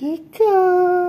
Here it.